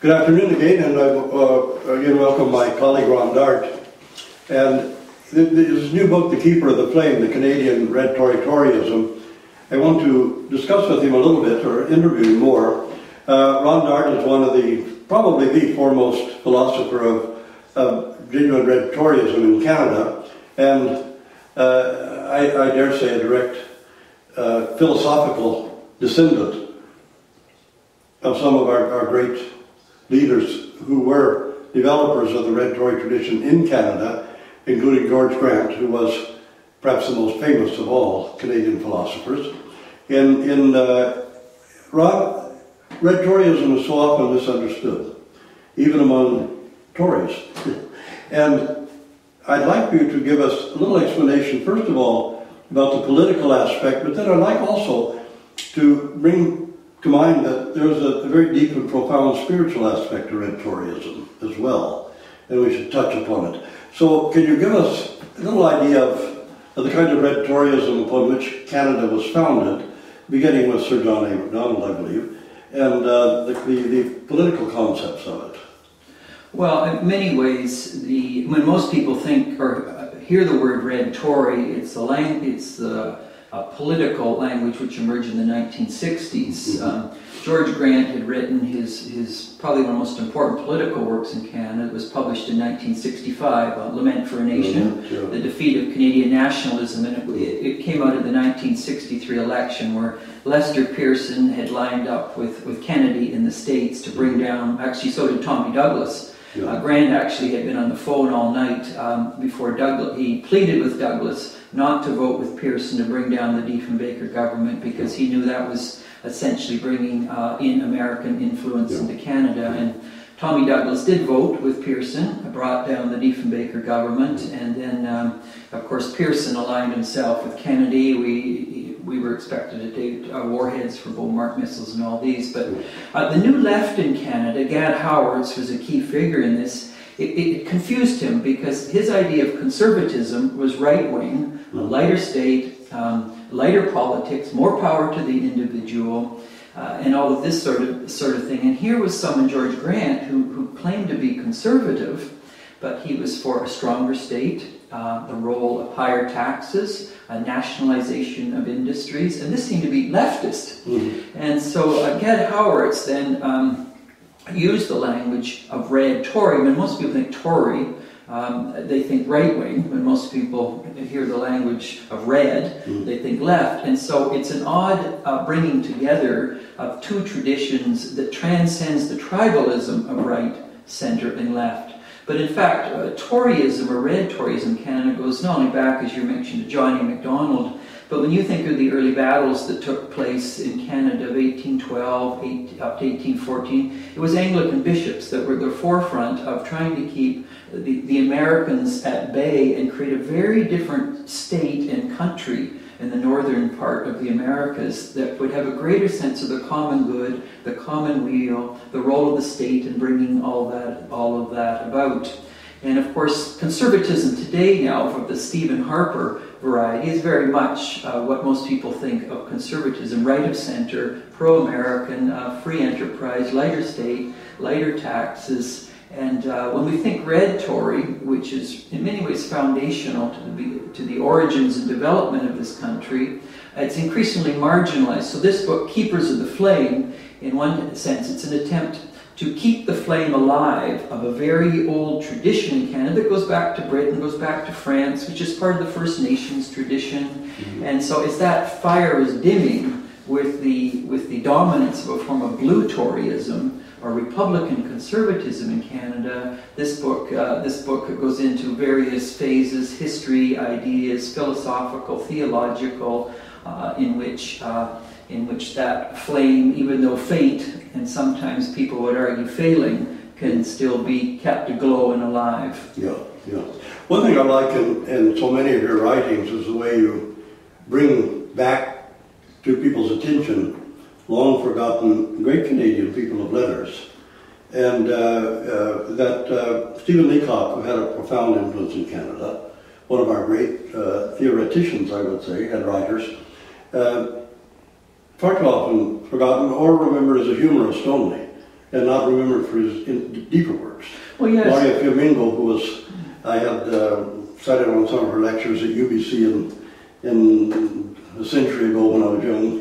Good afternoon again, and I uh, again welcome my colleague Ron Dart. And his new book, The Keeper of the Flame, The Canadian Red Tory Toryism, I want to discuss with him a little bit, or interview him more. Uh, Ron Dart is one of the, probably the foremost philosopher of, of genuine Red Toryism in Canada, and uh, I, I, dare say a direct uh, philosophical descendant of some of our, our great leaders who were developers of the Red Tory tradition in Canada, including George Grant, who was perhaps the most famous of all Canadian philosophers. In, in uh, Red Toryism is so often misunderstood, even among Tories. and I'd like you to give us a little explanation, first of all, about the political aspect, but then I'd like also to bring to mind that there's a, very deep and profound spiritual aspect to Red Toryism as well, and we should touch upon it. So, can you give us a little idea of, of the kind of Red Toryism upon which Canada was founded, beginning with Sir John A. Macdonald, I believe, and uh, the, the, the, political concepts of it? Well, in many ways, the when most people think or uh, hear the word Red Tory, it's the it's the uh, political language which emerged in the 1960s. Mm-hmm. Um, George Grant had written his, his probably one of the most important political works in Canada. It was published in 1965, uh, Lament for a Nation, mm-hmm. the defeat of Canadian nationalism, and it, it, came out of the 1963 election where Lester Pearson had lined up with, with Kennedy in the States to bring mm-hmm. down, actually so did Tommy Douglas, yeah. Uh, Grant actually had been on the phone all night um, before Douglas. He pleaded with Douglas not to vote with Pearson to bring down the Diefenbaker government because he knew that was essentially bringing uh, in American influence yeah. into Canada. And Tommy Douglas did vote with Pearson, brought down the Diefenbaker government, and then, um, of course, Pearson aligned himself with Kennedy. We we were expected to take uh, warheads for Bomarc missiles and all these. But uh, the new left in Canada, Gad Horowitz was a key figure in this. It, it confused him because his idea of conservatism was right wing, a lighter state, um, lighter politics, more power to the individual. Uh, and all of this sort of sort of thing. And here was someone, George Grant, who, who claimed to be conservative, but he was for a stronger state, uh, the role of higher taxes, a nationalization of industries, and this seemed to be leftist. Mm-hmm. And so uh, Gad Horowitz then um, used the language of red Tory. When most people think Tory, um, they think right wing. When most people hear the language of red, mm-hmm. they think left. And so it's an odd uh, bringing together of two traditions that transcends the tribalism of right, center, and left. But in fact, uh, Toryism or Red Toryism in Canada goes not only back, as you mentioned, to John A. Macdonald, but when you think of the early battles that took place in Canada of 1812 8, up to 1814, it was Anglican bishops that were at the forefront of trying to keep the, the Americans at bay and create a very different state and country in the northern part of the Americas that would have a greater sense of the common good, the common weal, the role of the state in bringing all that, all of that about. And of course, conservatism today now, of the Stephen Harper variety, is very much uh, what most people think of conservatism right of center, pro American, uh, free enterprise, lighter state, lighter taxes, and uh, when we think red Tory, which is in many ways foundational to the, to the origins and development of this country, it's increasingly marginalized. So this book, Keepers of the Flame, in one sense, it's an attempt to keep the flame alive of a very old tradition in Canada that goes back to Britain, goes back to France, which is part of the First Nations tradition. Mm-hmm. And so as that fire is dimming with the, with the dominance of a form of blue Toryism, or Republican conservatism in Canada. This book, uh, this book goes into various phases, history, ideas, philosophical, theological, uh, in which uh, in which that flame, even though faint, and sometimes people would argue failing, can still be kept aglow and alive. Yeah, yeah. One thing I like in, in so many of your writings is the way you bring back to people's attention long forgotten great Canadian people of letters. And uh, uh, that uh, Stephen Leacock, who had a profound influence in Canada, one of our great uh, theoreticians, I would say, and writers, uh, far too often forgotten or remembered as a humorist only. and not remembered for his in, deeper works. Well, yes. Gloria Fiamengo, who was, I had uh, cited on some of her lectures at UBC in, in a century ago when I was young,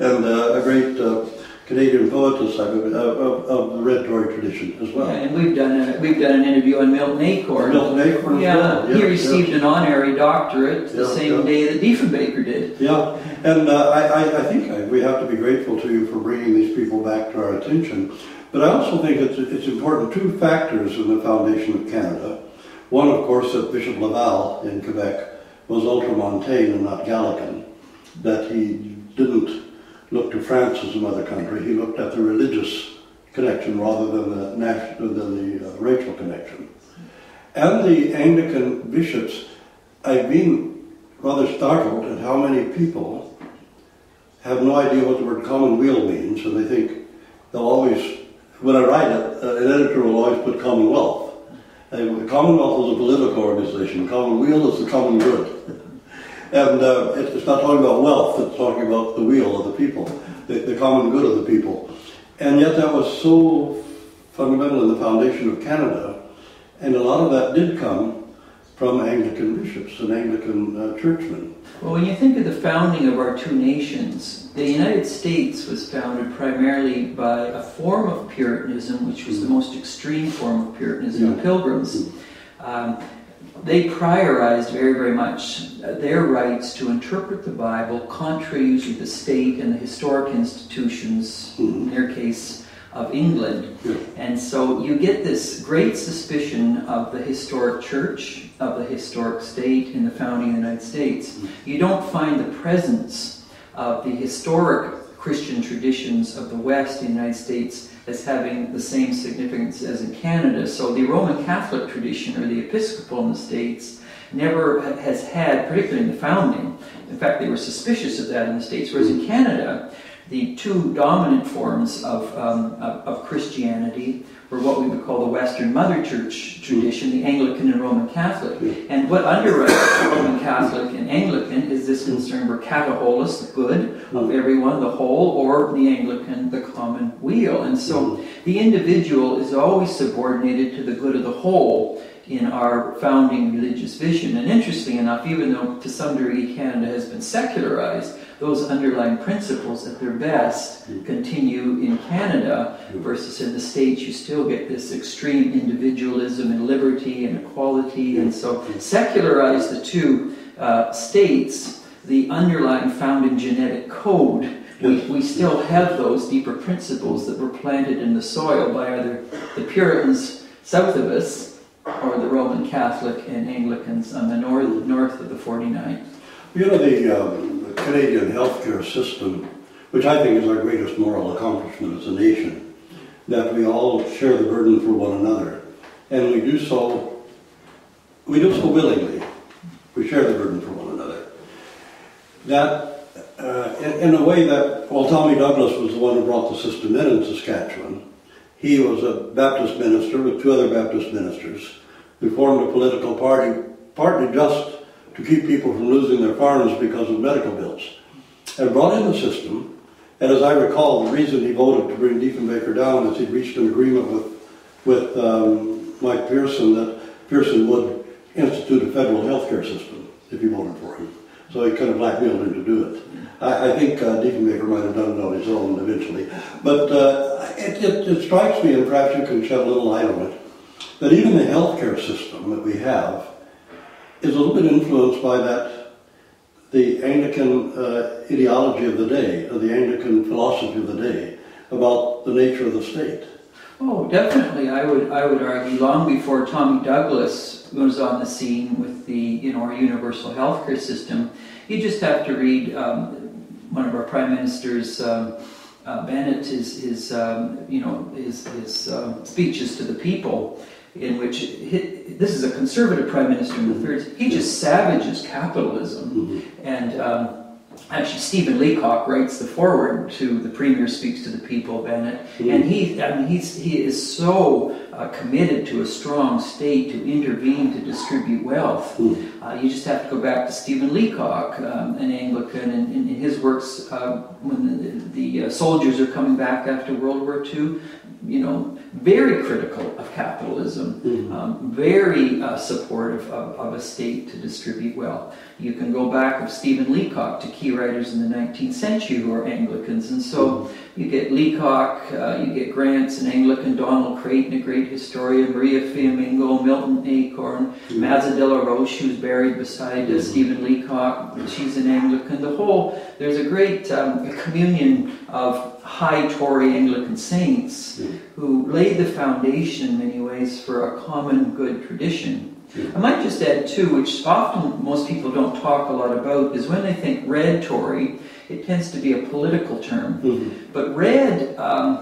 and uh, a great uh, Canadian poetess of, of, of, the Red Tory tradition as well. Yeah, and we've done a, we've done an interview on Milton Acorn. Milton Acorn, yeah, well. he received an honorary doctorate the Yeah, same yeah. day that Diefenbaker did. Yeah, and uh, I, I, think I, we have to be grateful to you for bringing these people back to our attention. But I also think it's, it's important, two factors in the foundation of Canada. One, of course, that Bishop Laval in Quebec was ultramontane and not Gallican, that he didn't look to France as a mother country, he looked at the religious connection rather than the, national, than the uh, racial connection. And the Anglican bishops, I've been rather startled at how many people have no idea what the word commonweal means, and they think they'll always, when I write it, uh, an editor will always put commonwealth. And the Commonwealth is a political organization. Commonweal is the common good. and uh, it's not talking about wealth, it's talking about the weal of the people, the, the common good of the people. And yet that was so fundamental in the foundation of Canada, and a lot of that did come from Anglican bishops and Anglican uh, churchmen. Well, when you think of the founding of our two nations, the United States was founded primarily by a form of Puritanism, which was the most extreme form of Puritanism, the Yeah. Pilgrims. Um, they priorized very, very much uh, their rights to interpret the Bible contrary to the state and the historic institutions, in their case, of England. Yeah. And so you get this great suspicion of the historic church, of the historic state in the founding of the United States. Mm-hmm. You don't find the presence of the historic Christian traditions of the West in the United States as having the same significance as in Canada. So the Roman Catholic tradition or the Episcopal in the States never has had, particularly in the founding, in fact, they were suspicious of that in the States, whereas in mm-hmm. Canada, the two dominant forms of, um, of, of Christianity were what we would call the Western Mother Church tradition, the Anglican and Roman Catholic. And what underwrites Roman Catholic and Anglican is this concern for cataholis, the good of everyone, the whole, or the Anglican, the common weal. And so the individual is always subordinated to the good of the whole in our founding religious vision. And interesting enough, even though to some degree Canada has been secularized, those underlying principles at their best continue in Canada versus in the States. You still get this extreme individualism and liberty and equality. And so, secularize the two uh, states, the underlying founding genetic code. We, we still have those deeper principles that were planted in the soil by either the Puritans south of us or the Roman Catholic and Anglicans on the north, north of the 49th. You know, the, um, the Canadian healthcare system, which I think is our greatest moral accomplishment as a nation, that we all share the burden for one another. And we do so, we do so willingly. We share the burden for one another. That, uh, in, in a way that, well, Tommy Douglas was the one who brought the system in in Saskatchewan. He was a Baptist minister with two other Baptist ministers who formed a political party, partly just to keep people from losing their farms because of medical bills, and brought in the system. And as I recall, the reason he voted to bring Diefenbaker down is he reached an agreement with with um, Mike Pearson that Pearson would institute a federal health care system if he voted for him. So he kind of blackmailed him to do it. I, I think uh, Diefenbaker might have done it on his own eventually. But uh, it, it, it strikes me, and perhaps you can shed a little light on it, that even the healthcare system that we have is a little bit influenced by that, the Anglican uh, ideology of the day, or the Anglican philosophy of the day, about the nature of the state. Oh, definitely. I would I would argue long before Tommy Douglas was on the scene with the you know our universal healthcare system. You just have to read um, one of our prime ministers. Um, uh, Bennett his, his um, you know his, his um, speeches to the people, in which he, this is a conservative prime minister in the 30s. He just savages capitalism, and um, Actually, Stephen Leacock writes the foreword to the Premier Speaks to the People, Bennett, and he, I mean, he's, he is so uh, committed to a strong state to intervene to distribute wealth. Mm. Uh, you just have to go back to Stephen Leacock, um, an Anglican, and in, in his works, uh, when the, the uh, soldiers are coming back after World War II, you know, very critical of capitalism, Mhm. um, very uh, supportive of, of a state to distribute wealth. You can go back of Stephen Leacock to key writers in the 19th century who are Anglicans, and so you get Leacock, uh, you get Grants, an Anglican, Donald Creighton, a great historian, Marya Fiamengo, Milton Acorn, Mhm. Mazo de la Roche, who's buried beside Mhm. Stephen Leacock, she's an Anglican. The whole, there's a great um, communion of high Tory Anglican saints Mhm. who laid the foundation in many ways for a common good tradition. I might just add too, which often most people don't talk a lot about, is when they think red Tory, it tends to be a political term. Mhm. But red, um,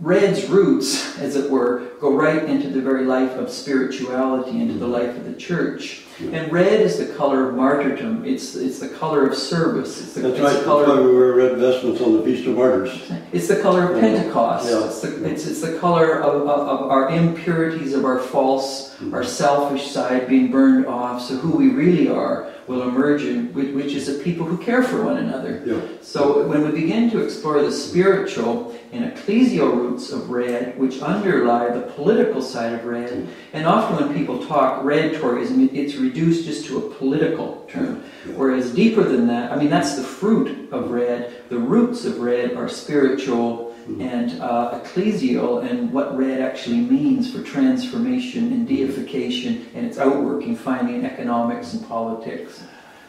red's roots, as it were, go right into the very life of spirituality, into the life of the church. And red is the color of martyrdom. It's it's the color of service. It's the, That's it's right, the that's why we wear red vestments on the Feast of Martyrs. it's the color of Pentecost. Yeah. It's, the, it's, it's the color of, of, of our impurities, of our false, Mm-hmm. our selfish side being burned off. So who we really are will emerge, in, which, is a people who care for one another. Yeah. So when we begin to explore the spiritual and ecclesial roots of red, which underlie the political side of red, and often when people talk red Toryism, it's reduced just to a political term. Yeah. Whereas deeper than that, I mean, that's the fruit of red. The roots of red are spiritual and uh, ecclesial, and what red actually means for transformation and deification and its outworking, finding in economics and politics.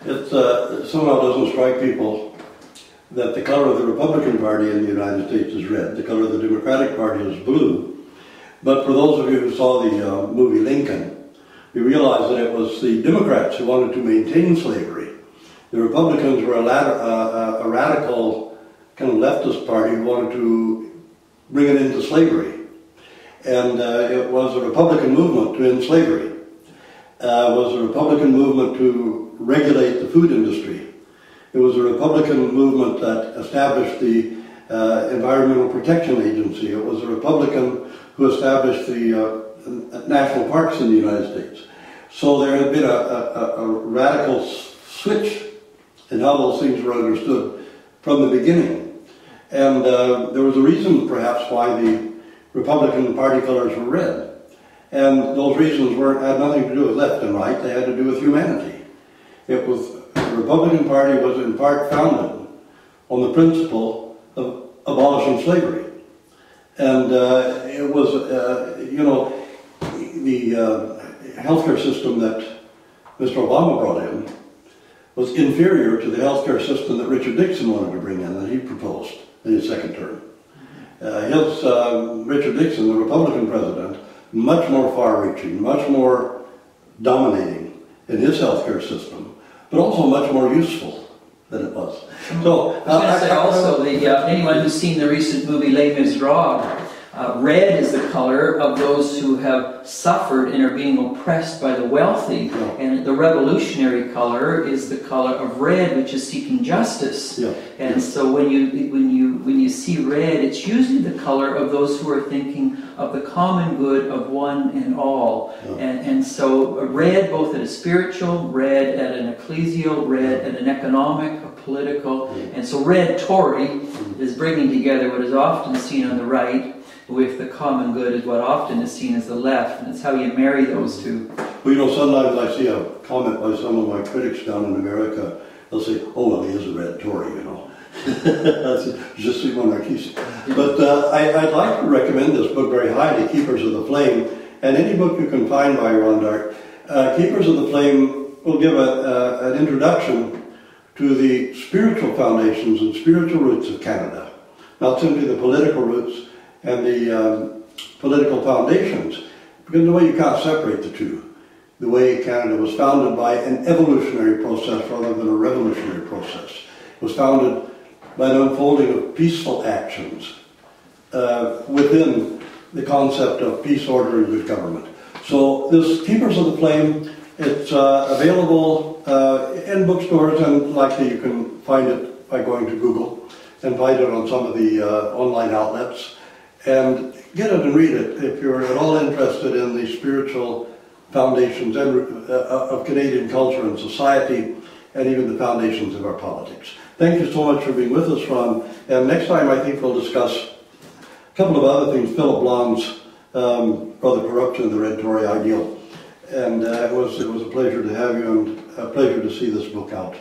It uh, somehow doesn't strike people that the color of the Republican Party in the United States is red, the color of the Democratic Party is blue. But for those of you who saw the uh, movie Lincoln, you realize that it was the Democrats who wanted to maintain slavery. The Republicans were a, lat- uh, a radical kind of leftist party wanted to bring it into slavery. And uh, it was a Republican movement to end slavery. Uh, was a Republican movement to regulate the food industry. It was a Republican movement that established the uh, Environmental Protection Agency. It was a Republican who established the uh, national parks in the United States. So there had been a, a, a radical switch in how those things were understood from the beginning. And uh, there was a reason, perhaps, why the Republican Party colors were red. And those reasons weren't, had nothing to do with left and right, they had to do with humanity. It was, the Republican Party was in part founded on the principle of abolishing slavery. And uh, it was, uh, you know, the uh, healthcare system that Mr. Obama brought in was inferior to the healthcare system that Richard Nixon wanted to bring in, that he proposed in his second term. Uh, his, um, Richard Nixon, the Republican president, much more far-reaching, much more dominating in his healthcare system, but also much more useful than it was. So, I was going to say also, the, uh, anyone who's seen the recent movie Les Miserables, uh, red is the color of those who have suffered and are being oppressed by the wealthy. Yeah. And the revolutionary color is the color of red, which is seeking justice. Yeah. And so when you when you when you see red, it's usually the color of those who are thinking of the common good of one and all. Yeah. And and so uh, red, both at a spiritual, red at an ecclesial, red at an economic, a political, and so red Tory is bringing together what is often seen on the right with the common good is what often is seen as the left, and it's how you marry those two. Well, you know, sometimes I see a comment by some of my critics down in America. They'll say, "Oh, well, he is a red Tory," you know. Just one artiste. But uh, I, I'd like to recommend this book very highly, Keepers of the Flame, and any book you can find by Ron. Uh, Keepers of the Flame will give a, an introduction to the spiritual foundations and spiritual roots of Canada, not simply the political roots and the um, political foundations, because the way you can't separate the two. The way Canada was founded by an evolutionary process rather than a revolutionary process. It was founded by an unfolding of peaceful actions uh, within the concept of peace, order, and good government. So this Keepers of the Flame, it's uh, available uh, in bookstores and likely you can find it by going to Google and find it on some of the uh, online outlets. And get it and read it if you're at all interested in the spiritual foundations and, uh, of Canadian culture and society, and even the foundations of our politics. Thank you so much for being with us, Ron. And next time, I think we'll discuss a couple of other things. Phillip Blond's um, Brother Corruption of the Red Tory Ideal. And uh, it was it was a pleasure to have you and a pleasure to see this book out.